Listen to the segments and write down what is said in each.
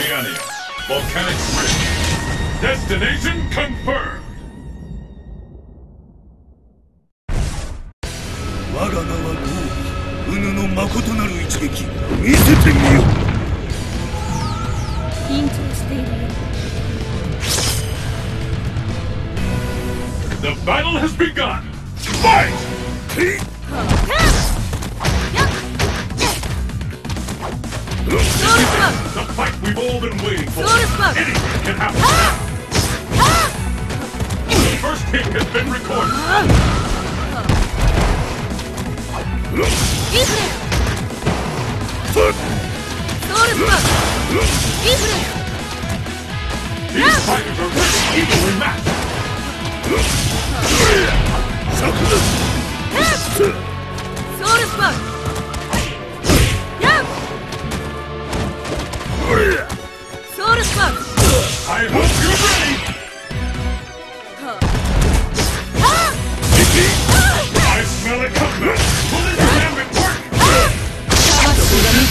Oceania. Volcanic Ridge. Destination confirmed. 我が名はゴーウヌの誠なる一撃見せてみよ緊張しているよ The battle has begun. Fight! We've all been waiting for. Anything can happen. The first hit has been recorded. イ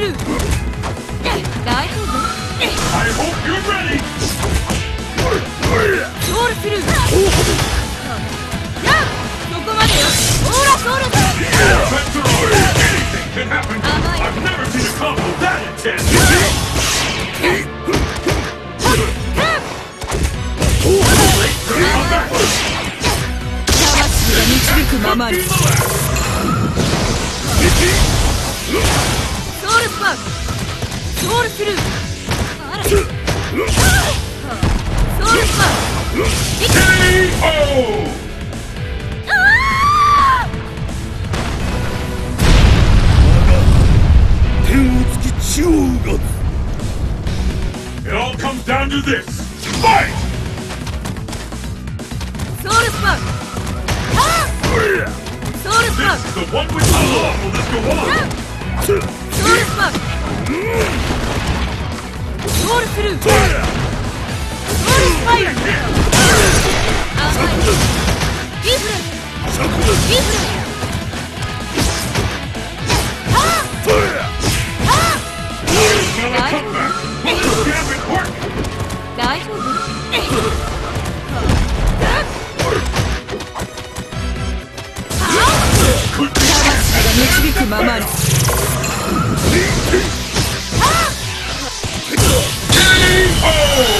る大丈夫 I hope you're ready. ゴールするヤンそこまでよほらソウルス Defense are on. Anything can happen. I've never seen a combo that intense. I'm back. 魂が導くままに Be ソ the last. ウルスルするあらソウルスパーク KO! 天を突き地をうが It all comes down to this. Fight! ソウルスパークソウルスパー This is the one how long will this go on? クソウルスパークゴールするソウルスパイア甘いインフレ灼熱インフレ Smell a comeback. Will this gambit work? 大丈夫魂が導くままに K.O.